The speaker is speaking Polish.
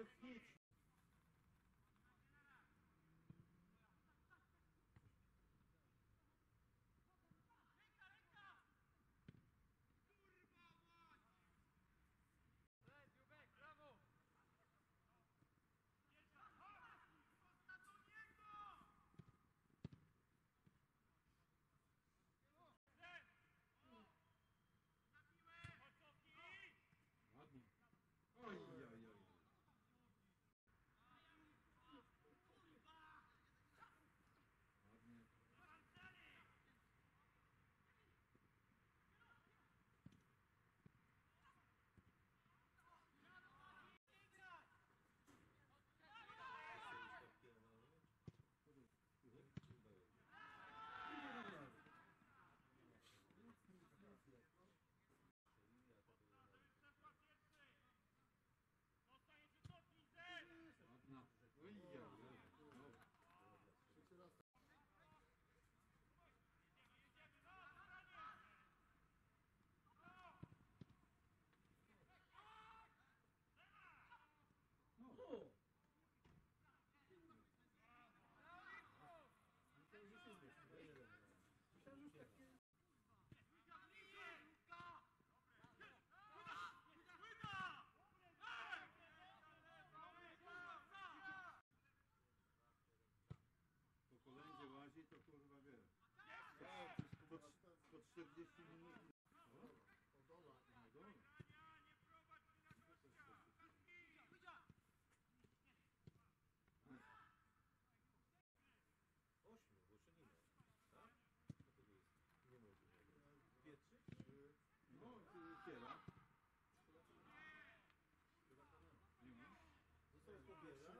the future. 40 minut. Podola nie Tak? Nie Nie ma.